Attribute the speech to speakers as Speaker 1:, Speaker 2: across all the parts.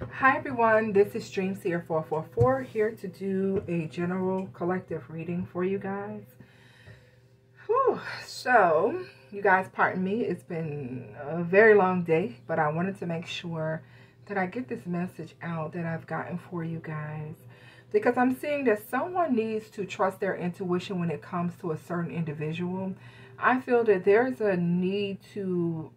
Speaker 1: Hi everyone, this is Dreamseer 444 here to do a general collective reading for you guys. Whew. So, you guys pardon me, it's been a very long day, but I wanted to make sure that I get this message out that I've gotten for you guys. Because I'm seeing that someone needs to trust their intuition when it comes to a certain individual. I feel that there's a need to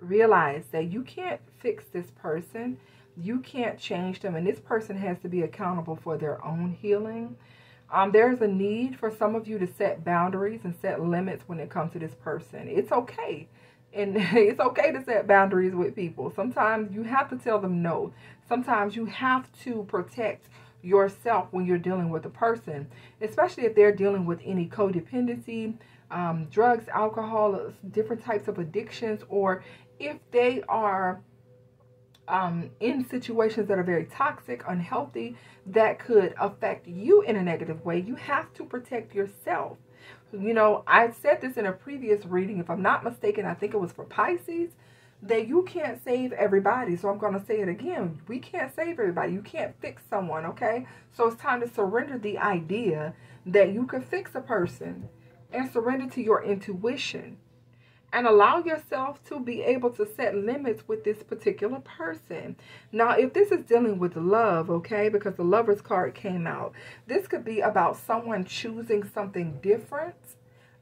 Speaker 1: realize that you can't fix this person you can't change them. And this person has to be accountable for their own healing. Um, there's a need for some of you to set boundaries and set limits when it comes to this person. It's okay. And it's okay to set boundaries with people. Sometimes you have to tell them no. Sometimes you have to protect yourself when you're dealing with a person especially if they're dealing with any codependency um, drugs alcohol different types of addictions or if they are um, in situations that are very toxic, unhealthy, that could affect you in a negative way, you have to protect yourself. You know, I said this in a previous reading, if I'm not mistaken, I think it was for Pisces, that you can't save everybody. So I'm going to say it again. We can't save everybody. You can't fix someone, okay? So it's time to surrender the idea that you can fix a person and surrender to your intuition and allow yourself to be able to set limits with this particular person. Now, if this is dealing with love, okay, because the lover's card came out, this could be about someone choosing something different,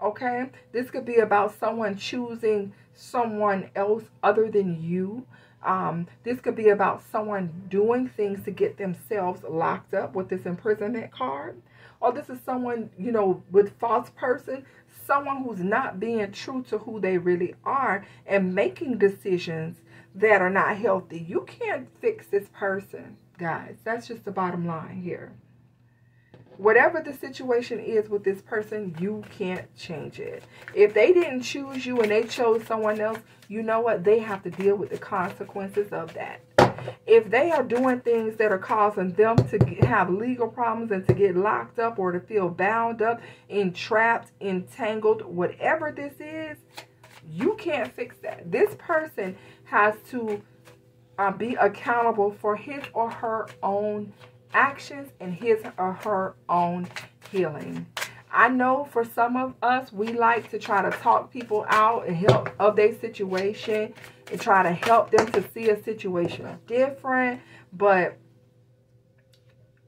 Speaker 1: okay? This could be about someone choosing someone else other than you. Um, this could be about someone doing things to get themselves locked up with this imprisonment card. Or this is someone, you know, with false person someone who's not being true to who they really are and making decisions that are not healthy. You can't fix this person, guys. That's just the bottom line here. Whatever the situation is with this person, you can't change it. If they didn't choose you and they chose someone else, you know what? They have to deal with the consequences of that if they are doing things that are causing them to have legal problems and to get locked up or to feel bound up, entrapped, entangled, whatever this is, you can't fix that. This person has to uh, be accountable for his or her own actions and his or her own healing. I know for some of us, we like to try to talk people out and help of their situation and try to help them to see a situation different. But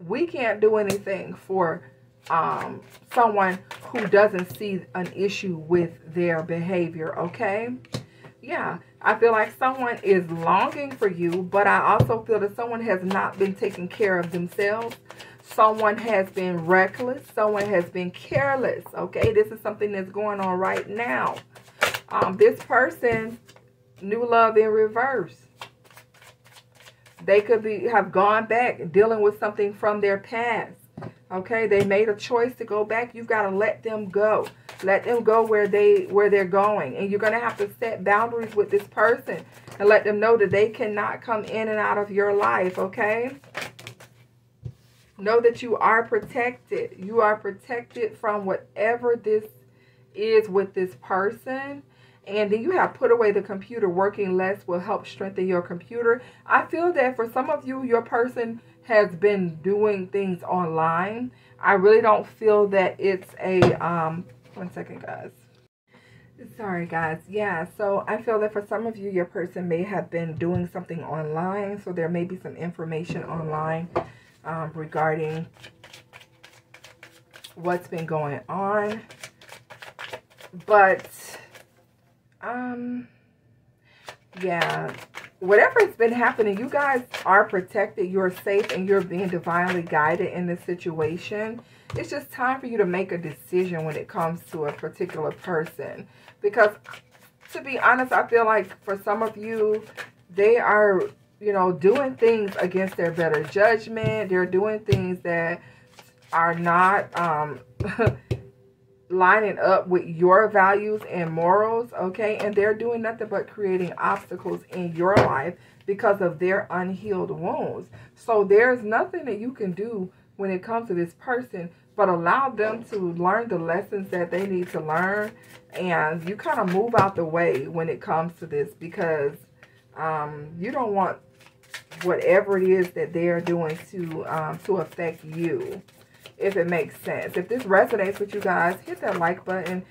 Speaker 1: we can't do anything for um, someone who doesn't see an issue with their behavior, okay? Yeah, I feel like someone is longing for you, but I also feel that someone has not been taking care of themselves Someone has been reckless. Someone has been careless. Okay, this is something that's going on right now. Um, this person, new love in reverse. They could be have gone back dealing with something from their past. Okay, they made a choice to go back. You've got to let them go. Let them go where they where they're going. And you're going to have to set boundaries with this person and let them know that they cannot come in and out of your life, okay? Know that you are protected. You are protected from whatever this is with this person. And then you have put away the computer. Working less will help strengthen your computer. I feel that for some of you, your person has been doing things online. I really don't feel that it's a, um, one second, guys. Sorry, guys. Yeah, so I feel that for some of you, your person may have been doing something online. So there may be some information online um, regarding what's been going on. But, um, yeah, whatever's been happening, you guys are protected. You're safe and you're being divinely guided in this situation. It's just time for you to make a decision when it comes to a particular person. Because, to be honest, I feel like for some of you, they are you know, doing things against their better judgment. They're doing things that are not um, lining up with your values and morals, okay? And they're doing nothing but creating obstacles in your life because of their unhealed wounds. So there's nothing that you can do when it comes to this person but allow them to learn the lessons that they need to learn and you kind of move out the way when it comes to this because um, you don't want whatever it is that they're doing to um, to affect you if it makes sense. If this resonates with you guys, hit that like button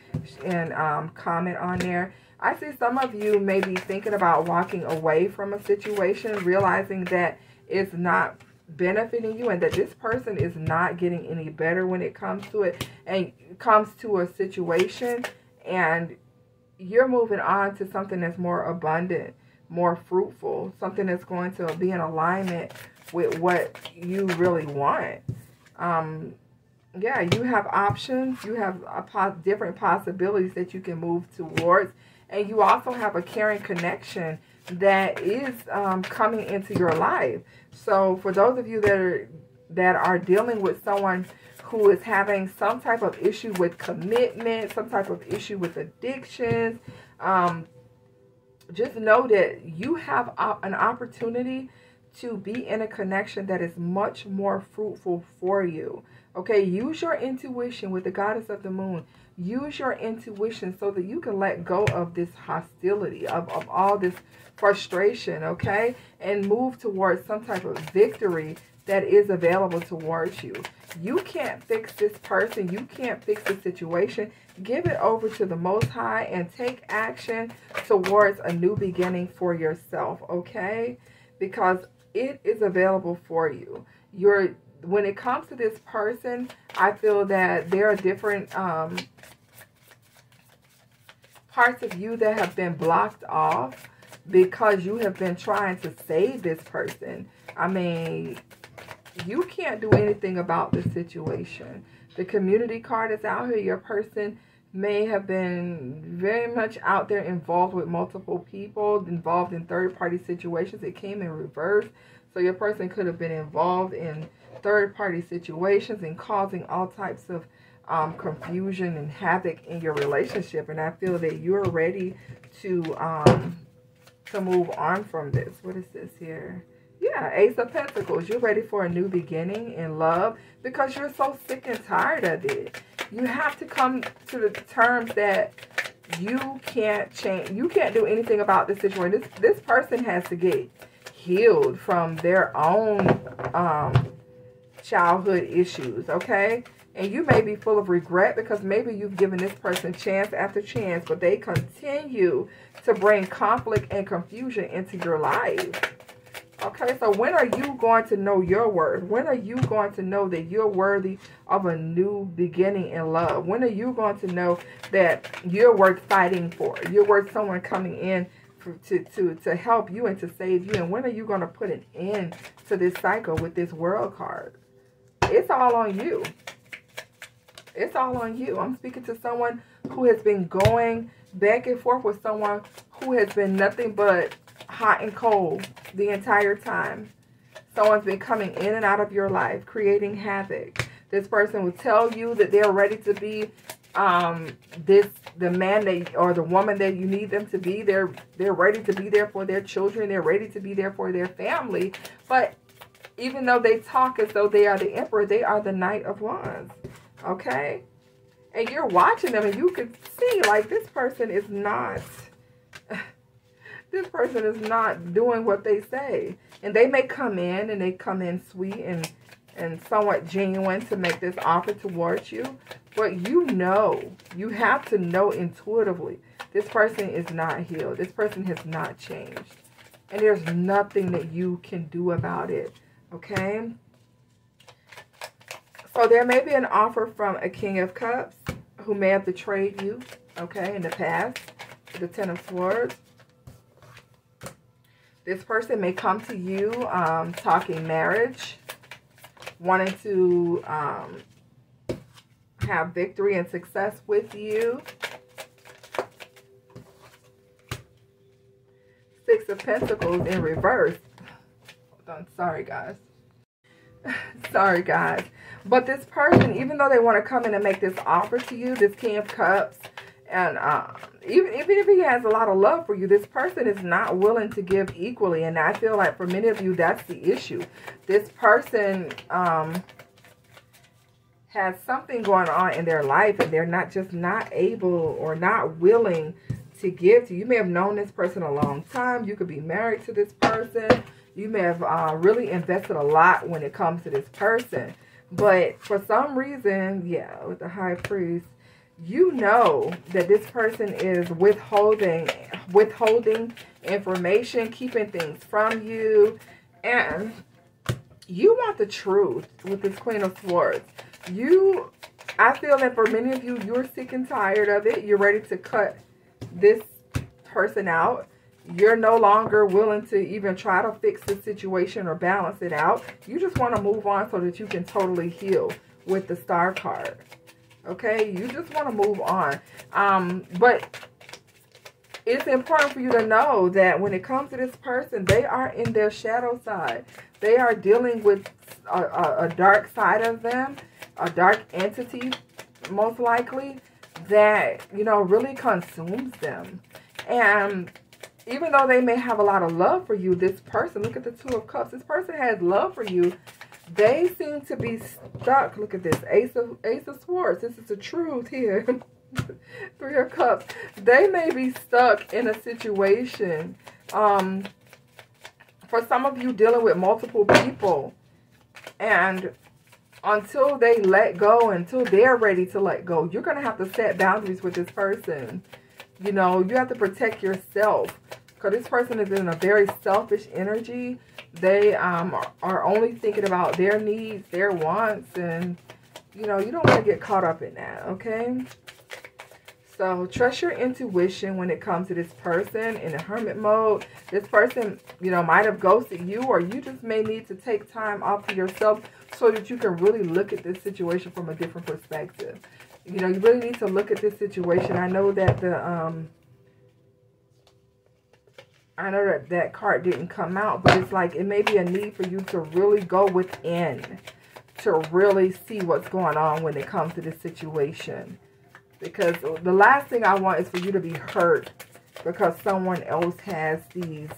Speaker 1: and um, comment on there. I see some of you may be thinking about walking away from a situation, realizing that it's not benefiting you and that this person is not getting any better when it comes to it and comes to a situation and you're moving on to something that's more abundant, more fruitful, something that's going to be in alignment with what you really want. Um, yeah, you have options. You have a different possibilities that you can move towards. And you also have a caring connection that is um, coming into your life. So for those of you that are, that are dealing with someone who is having some type of issue with commitment, some type of issue with addictions, um, just know that you have an opportunity to be in a connection that is much more fruitful for you. Okay, use your intuition with the goddess of the moon. Use your intuition so that you can let go of this hostility, of, of all this frustration, okay? And move towards some type of victory that is available towards you. You can't fix this person. You can't fix the situation. Give it over to the Most High and take action towards a new beginning for yourself, okay? Because it is available for you. You're when it comes to this person, I feel that there are different um, parts of you that have been blocked off because you have been trying to save this person. I mean, you can't do anything about the situation. The community card is out here. Your person may have been very much out there involved with multiple people, involved in third-party situations. It came in reverse. So your person could have been involved in third-party situations and causing all types of um, confusion and havoc in your relationship. And I feel that you're ready to um, to move on from this. What is this here? Yeah, Ace of Pentacles. You're ready for a new beginning in love because you're so sick and tired of it. You have to come to the terms that you can't change. You can't do anything about this situation. This this person has to get healed from their own um, childhood issues, okay? And you may be full of regret because maybe you've given this person chance after chance, but they continue to bring conflict and confusion into your life. Okay, so when are you going to know your worth? When are you going to know that you're worthy of a new beginning in love? When are you going to know that you're worth fighting for? You're worth someone coming in to, to, to help you and to save you? And when are you going to put an end to this cycle with this world card? It's all on you. It's all on you. I'm speaking to someone who has been going back and forth with someone who has been nothing but hot and cold the entire time. Someone's been coming in and out of your life, creating havoc. This person will tell you that they're ready to be um, this the man that or the woman that you need them to be. They're they're ready to be there for their children. They're ready to be there for their family. But even though they talk as though they are the emperor, they are the knight of wands. Okay? And you're watching them and you can see like this person is not this person is not doing what they say. And they may come in and they come in sweet and and somewhat genuine to make this offer towards you. But you know, you have to know intuitively, this person is not healed. This person has not changed. And there's nothing that you can do about it. Okay? So there may be an offer from a King of Cups who may have betrayed you, okay, in the past. The Ten of Swords. This person may come to you um, talking marriage, wanting to um, have victory and success with you. Six of Pentacles in reverse. Hold on, sorry guys. sorry guys. But this person, even though they want to come in and make this offer to you, this King of Cups, and uh, even, even if he has a lot of love for you, this person is not willing to give equally. And I feel like for many of you, that's the issue. This person um, has something going on in their life and they're not just not able or not willing to give to you. You may have known this person a long time. You could be married to this person. You may have uh, really invested a lot when it comes to this person. But for some reason, yeah, with the high priest, you know that this person is withholding withholding information, keeping things from you, and you want the truth with this Queen of Swords. You, I feel that for many of you, you're sick and tired of it. You're ready to cut this person out. You're no longer willing to even try to fix the situation or balance it out. You just want to move on so that you can totally heal with the star card. Okay, you just want to move on. Um, but it's important for you to know that when it comes to this person, they are in their shadow side. They are dealing with a, a, a dark side of them, a dark entity, most likely, that, you know, really consumes them. And even though they may have a lot of love for you, this person, look at the Two of Cups, this person has love for you, they seem to be stuck. Look at this. Ace of, Ace of Swords. This is the truth here. Three of Cups. They may be stuck in a situation. Um, for some of you dealing with multiple people. And until they let go, until they're ready to let go, you're going to have to set boundaries with this person. You know, you have to protect yourself. Because this person is in a very selfish energy. They um, are only thinking about their needs, their wants, and, you know, you don't want to get caught up in that, okay? So trust your intuition when it comes to this person in a hermit mode. This person, you know, might have ghosted you or you just may need to take time off for yourself so that you can really look at this situation from a different perspective. You know, you really need to look at this situation. I know that the um I know that that card didn't come out, but it's like it may be a need for you to really go within to really see what's going on when it comes to this situation. Because the last thing I want is for you to be hurt because someone else has these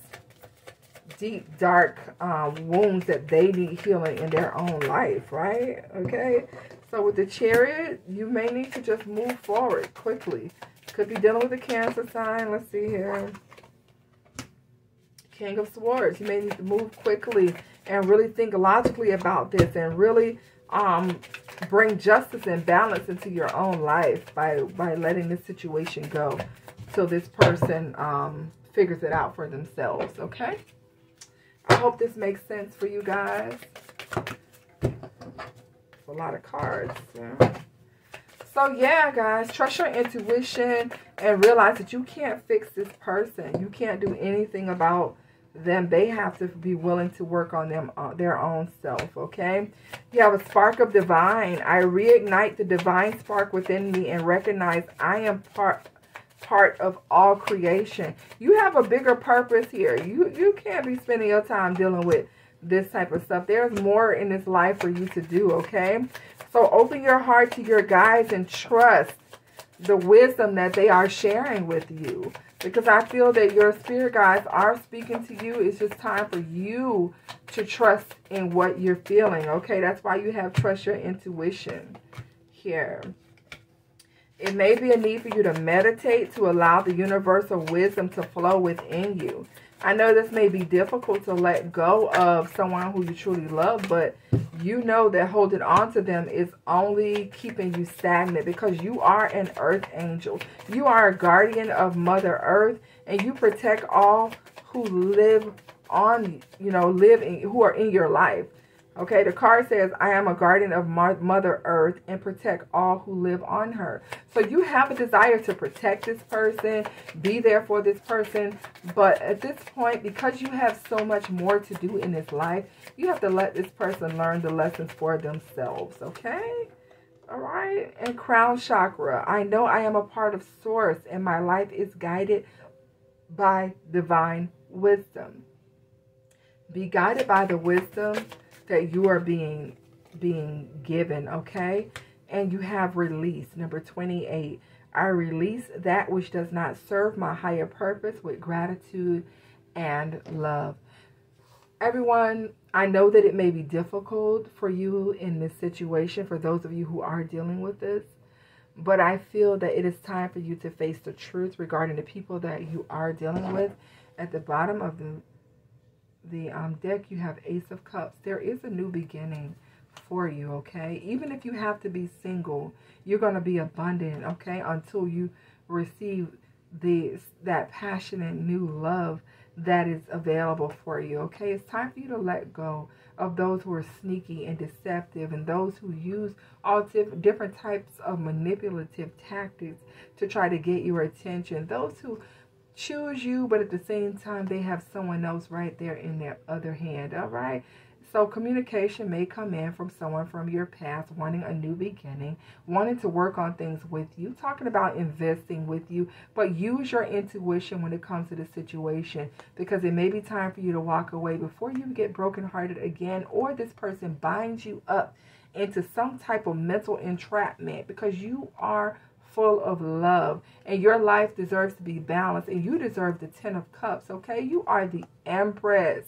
Speaker 1: deep, dark um, wounds that they need healing in their own life, right? Okay? So with the chariot, you may need to just move forward quickly. Could be dealing with a cancer sign. Let's see here. King of Swords. You may need to move quickly and really think logically about this and really um, bring justice and balance into your own life by, by letting this situation go so this person um, figures it out for themselves, okay? I hope this makes sense for you guys. A lot of cards. So, yeah, guys, trust your intuition and realize that you can't fix this person. You can't do anything about them. They have to be willing to work on them uh, their own self okay? You have a spark of divine. I reignite the divine spark within me and recognize i am part part of all creation. You have a bigger purpose here. You you can't be spending your time dealing with this type of stuff there's more in this life for you to do okay so open your heart to your guides and trust the wisdom that they are sharing with you because I feel that your spirit guides are speaking to you. It's just time for you to trust in what you're feeling, okay? That's why you have trust your intuition here. It may be a need for you to meditate to allow the universal wisdom to flow within you. I know this may be difficult to let go of someone who you truly love, but you know that holding on to them is only keeping you stagnant because you are an earth angel. You are a guardian of Mother Earth and you protect all who live on, you know, live in, who are in your life. Okay, the card says, I am a guardian of Mother Earth and protect all who live on her. So you have a desire to protect this person, be there for this person. But at this point, because you have so much more to do in this life, you have to let this person learn the lessons for themselves. Okay? All right. And crown chakra. I know I am a part of source and my life is guided by divine wisdom. Be guided by the wisdom that you are being being given, okay? And you have release. Number 28. I release that which does not serve my higher purpose with gratitude and love. Everyone, I know that it may be difficult for you in this situation, for those of you who are dealing with this, but I feel that it is time for you to face the truth regarding the people that you are dealing with. At the bottom of the the um, deck, you have Ace of Cups. There is a new beginning for you, okay? Even if you have to be single, you're going to be abundant, okay? Until you receive this that passionate new love that is available for you, okay? It's time for you to let go of those who are sneaky and deceptive and those who use all different types of manipulative tactics to try to get your attention. Those who choose you, but at the same time, they have someone else right there in their other hand, all right? So communication may come in from someone from your past wanting a new beginning, wanting to work on things with you, talking about investing with you, but use your intuition when it comes to the situation because it may be time for you to walk away before you get brokenhearted again or this person binds you up into some type of mental entrapment because you are full of love and your life deserves to be balanced and you deserve the 10 of cups, okay? You are the empress.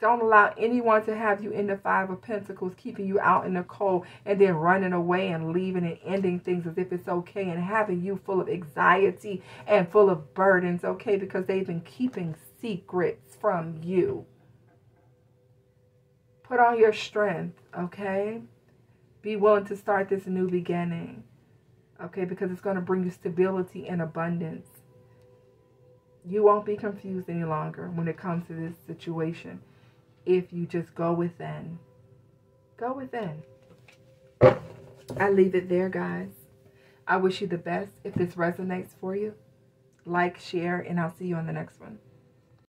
Speaker 1: Don't allow anyone to have you in the Five of Pentacles, keeping you out in the cold and then running away and leaving and ending things as if it's okay and having you full of anxiety and full of burdens, okay? Because they've been keeping secrets from you. Put on your strength, okay? Be willing to start this new beginning, okay? Because it's going to bring you stability and abundance. You won't be confused any longer when it comes to this situation if you just go within. Go within. I leave it there, guys. I wish you the best. If this resonates for you, like, share, and I'll see you on the next one.